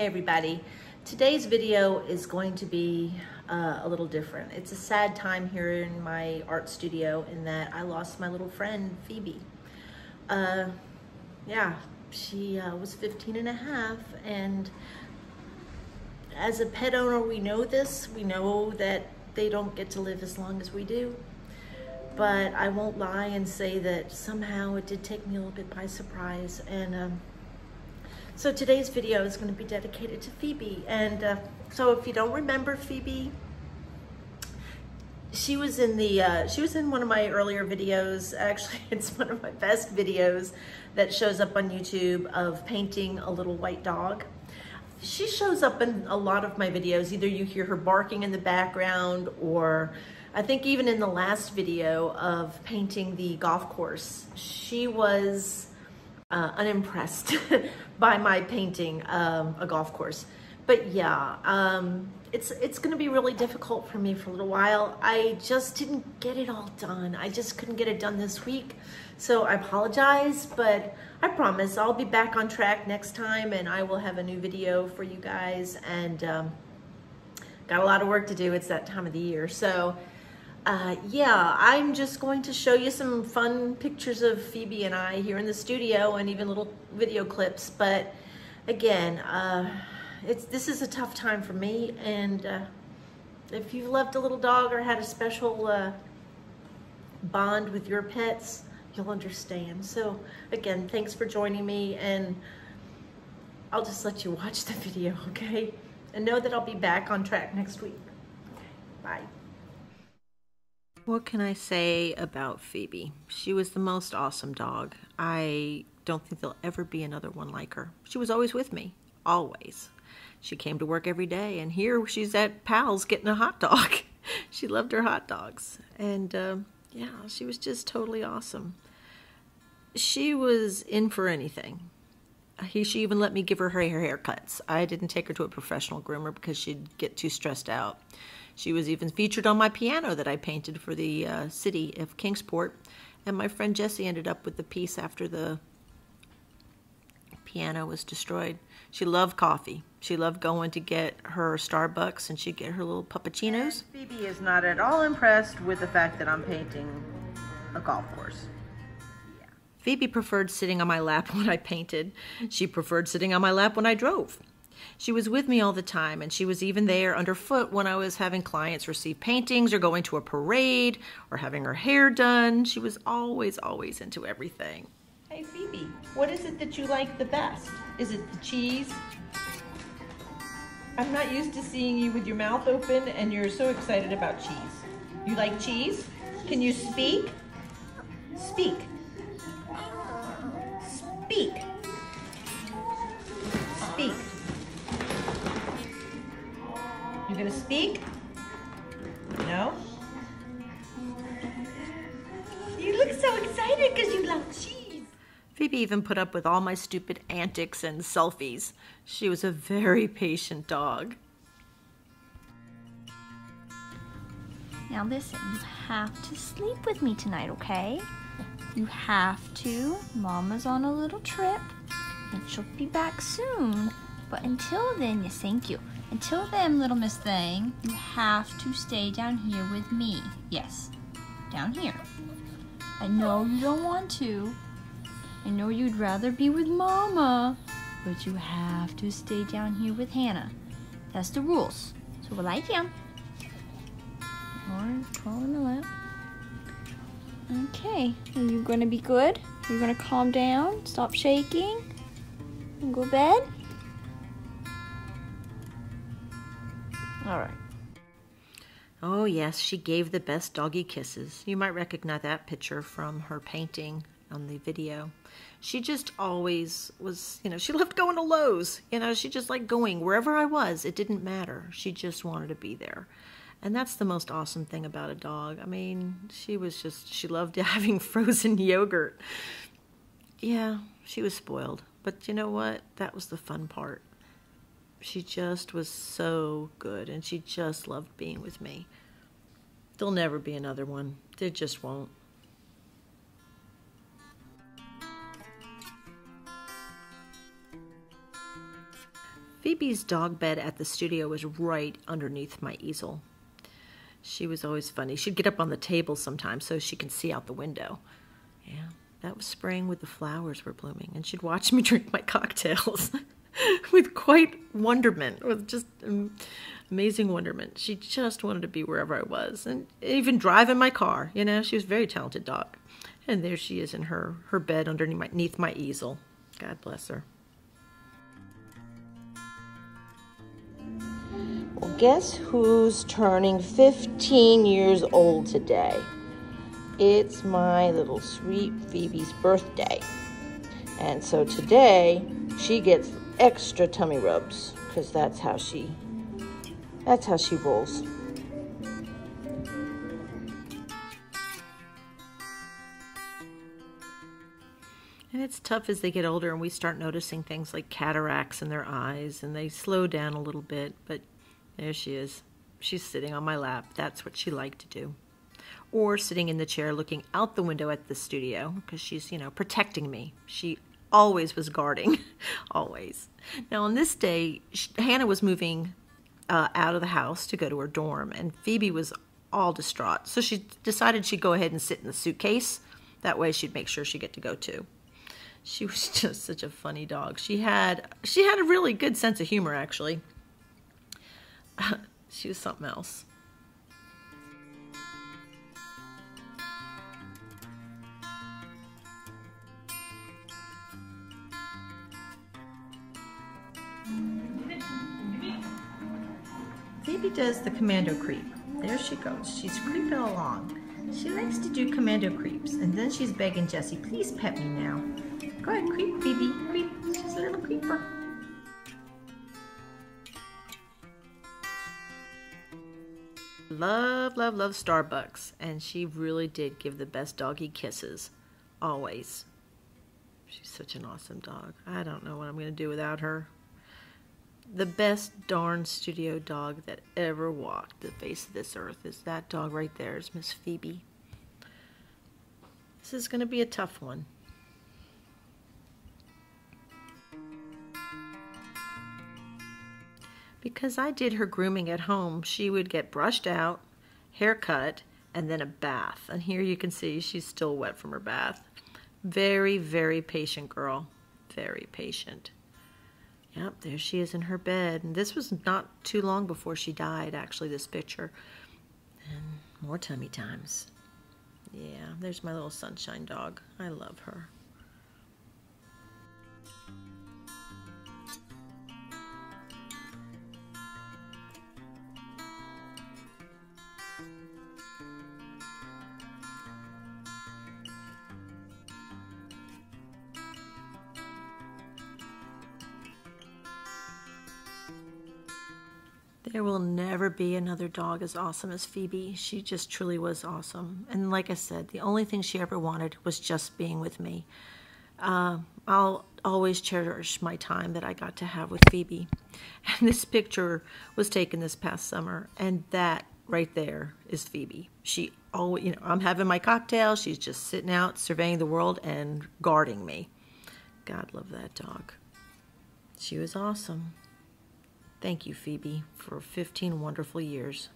Hey everybody. Today's video is going to be uh, a little different. It's a sad time here in my art studio in that I lost my little friend, Phoebe. Uh, yeah, she uh, was 15 and a half and as a pet owner, we know this. We know that they don't get to live as long as we do. But I won't lie and say that somehow it did take me a little bit by surprise. And um, so today's video is going to be dedicated to Phoebe. And uh, so if you don't remember Phoebe, she was in the uh, she was in one of my earlier videos. Actually, it's one of my best videos that shows up on YouTube of painting a little white dog. She shows up in a lot of my videos. Either you hear her barking in the background or I think even in the last video of painting the golf course, she was uh, unimpressed by my painting um, a golf course. But yeah, um, it's it's going to be really difficult for me for a little while. I just didn't get it all done. I just couldn't get it done this week. So I apologize, but I promise I'll be back on track next time and I will have a new video for you guys. And um, got a lot of work to do. It's that time of the year. So uh, yeah, I'm just going to show you some fun pictures of Phoebe and I here in the studio and even little video clips. But again, uh, it's this is a tough time for me. And uh, if you've loved a little dog or had a special uh, bond with your pets, you'll understand. So again, thanks for joining me and I'll just let you watch the video, okay? And know that I'll be back on track next week. Okay, bye. What can I say about Phoebe? She was the most awesome dog. I don't think there'll ever be another one like her. She was always with me, always. She came to work every day, and here she's at Pal's getting a hot dog. she loved her hot dogs. And uh, yeah, she was just totally awesome. She was in for anything. He, she even let me give her her haircuts. I didn't take her to a professional groomer because she'd get too stressed out. She was even featured on my piano that I painted for the uh, city of Kingsport. And my friend Jessie ended up with the piece after the piano was destroyed. She loved coffee. She loved going to get her Starbucks and she'd get her little puppuccinos. And Phoebe is not at all impressed with the fact that I'm painting a golf course. Yeah. Phoebe preferred sitting on my lap when I painted. She preferred sitting on my lap when I drove. She was with me all the time, and she was even there underfoot when I was having clients receive paintings or going to a parade or having her hair done. She was always, always into everything. Hey, Phoebe, what is it that you like the best? Is it the cheese? I'm not used to seeing you with your mouth open and you're so excited about cheese. You like cheese? Can you speak? Speak. Speak. Gonna speak? No? You look so excited because you love cheese. Phoebe even put up with all my stupid antics and selfies. She was a very patient dog. Now listen, you have to sleep with me tonight, okay? You have to. Mama's on a little trip, and she'll be back soon. But until then, yes, thank you. Until then, little Miss Thing, you have to stay down here with me. Yes, down here. I know you don't want to. I know you'd rather be with Mama, but you have to stay down here with Hannah. That's the rules. So we'll lie down. Or crawl in the lap. Okay, are you gonna be good? You're gonna calm down, stop shaking, and go to bed? All right. Oh, yes, she gave the best doggy kisses. You might recognize that picture from her painting on the video. She just always was, you know, she loved going to Lowe's. You know, she just liked going wherever I was. It didn't matter. She just wanted to be there. And that's the most awesome thing about a dog. I mean, she was just, she loved having frozen yogurt. Yeah, she was spoiled. But you know what? That was the fun part she just was so good and she just loved being with me. There'll never be another one. There just won't. Phoebe's dog bed at the studio was right underneath my easel. She was always funny. She'd get up on the table sometimes so she can see out the window. Yeah, that was spring with the flowers were blooming, and she'd watch me drink my cocktails with quite wonderment, with just amazing wonderment. She just wanted to be wherever I was, and even drive in my car. You know, she was a very talented dog. And there she is in her, her bed underneath my easel. God bless her. Well, guess who's turning 15 years old today? It's my little sweet Phoebe's birthday. And so today she gets extra tummy rubs because that's how she that's how she rolls. And it's tough as they get older and we start noticing things like cataracts in their eyes and they slow down a little bit, but there she is. She's sitting on my lap. That's what she liked to do. Or sitting in the chair looking out the window at the studio because she's, you know, protecting me. She always was guarding, always. Now, on this day, Hannah was moving uh, out of the house to go to her dorm, and Phoebe was all distraught. So she decided she'd go ahead and sit in the suitcase. That way, she'd make sure she'd get to go too. She was just such a funny dog. She had she had a really good sense of humor, actually. she was something else. Does the commando creep. There she goes. She's creeping along. She likes to do commando creeps, and then she's begging Jesse, please pet me now. Go ahead, creep, Phoebe, creep. She's a little creeper. love, love, love Starbucks. And she really did give the best doggy kisses. Always. She's such an awesome dog. I don't know what I'm going to do without her. The best darn studio dog that ever walked the face of this earth is that dog right there, is Miss Phoebe. This is going to be a tough one. Because I did her grooming at home, she would get brushed out, haircut, and then a bath. And here you can see she's still wet from her bath. Very, very patient girl. Very patient. Yep, there she is in her bed. And this was not too long before she died, actually, this picture. And more tummy times. Yeah, there's my little sunshine dog. I love her. There will never be another dog as awesome as Phoebe. She just truly was awesome. And like I said, the only thing she ever wanted was just being with me. Uh, I'll always cherish my time that I got to have with Phoebe. And this picture was taken this past summer, and that right there is Phoebe. She always, you know, I'm having my cocktail. She's just sitting out, surveying the world and guarding me. God love that dog. She was awesome. Thank you, Phoebe, for 15 wonderful years.